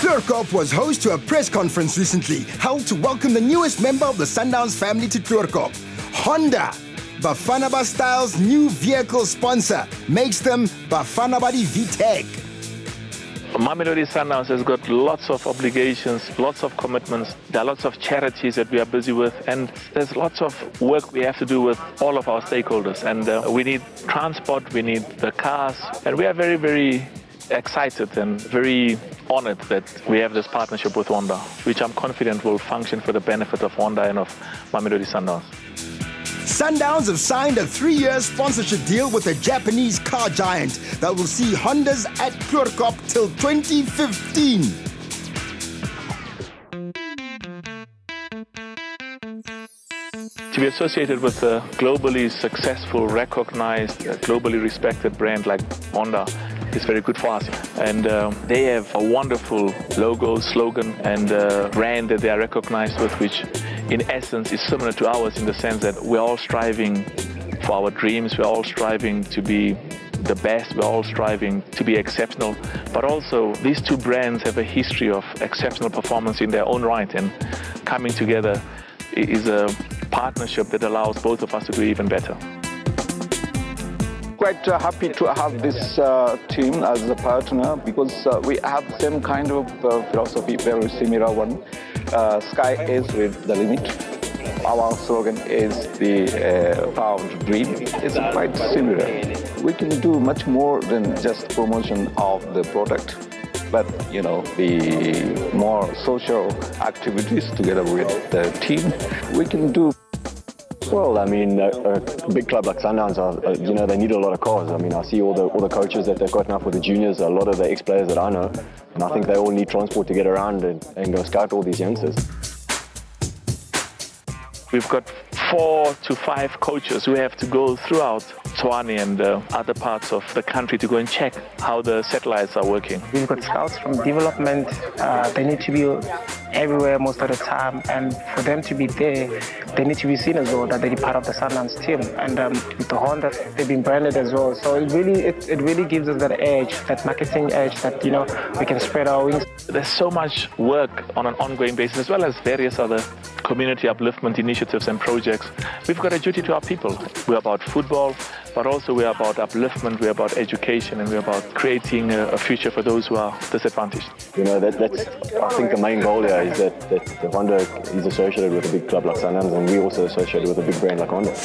Chloorkop was host to a press conference recently held to welcome the newest member of the Sundowns family to Chloorkop, Honda. Bafana Ba Style's new vehicle sponsor makes them Bafana Body VTEC. Mamelodi Sundowns has got lots of obligations, lots of commitments. There are lots of charities that we are busy with, and there's lots of work we have to do with all of our stakeholders. And uh, we need transport, we need the cars, and we are very, very excited and very honored that we have this partnership with Honda, which I'm confident will function for the benefit of Honda and of Mamelodi Sundowns. Sundowns have signed a three-year sponsorship deal with a Japanese car giant that will see Hondas at Chloorkop till 2015. To be associated with a globally successful, recognized, globally respected brand like Honda is very good for us. And um, they have a wonderful logo, slogan, and uh, brand that they are recognized with, which in essence is similar to ours in the sense that we're all striving for our dreams, we're all striving to be the best, we're all striving to be exceptional. But also, these two brands have a history of exceptional performance in their own right, and coming together is a partnership that allows both of us to do even better quite uh, happy to have this uh, team as a partner because uh, we have same kind of philosophy, very similar one. Sky is with the limit. Our slogan is the uh, found dream. It's quite similar. We can do much more than just promotion of the product but you know the more social activities together with the team we can do well, I mean, a, a big club like Sundowns, are, uh, you know, they need a lot of cars. I mean, I see all the all the coaches that they've got now for the juniors, a lot of the ex-players that I know, and I think they all need transport to get around and, and go scout all these youngsters. We've got four to five coaches who have to go throughout Tshwane and uh, other parts of the country to go and check how the satellites are working. We've got scouts from development. Uh, they need to be everywhere most of the time, and for them to be there, they need to be seen as well that they're part of the Sundowns team. And um, with the Honda, they've been branded as well. So it really, it, it really gives us that edge, that marketing edge, that you know we can spread our wings. There's so much work on an ongoing basis, as well as various other community upliftment initiatives and projects. We've got a duty to our people. We're about football, but also we're about upliftment, we're about education, and we're about creating a, a future for those who are disadvantaged. You know, that, that's, I think the main goal here is that, that the Honda is associated with a big club like Sundowns, and we also associated with a big brand like Honda.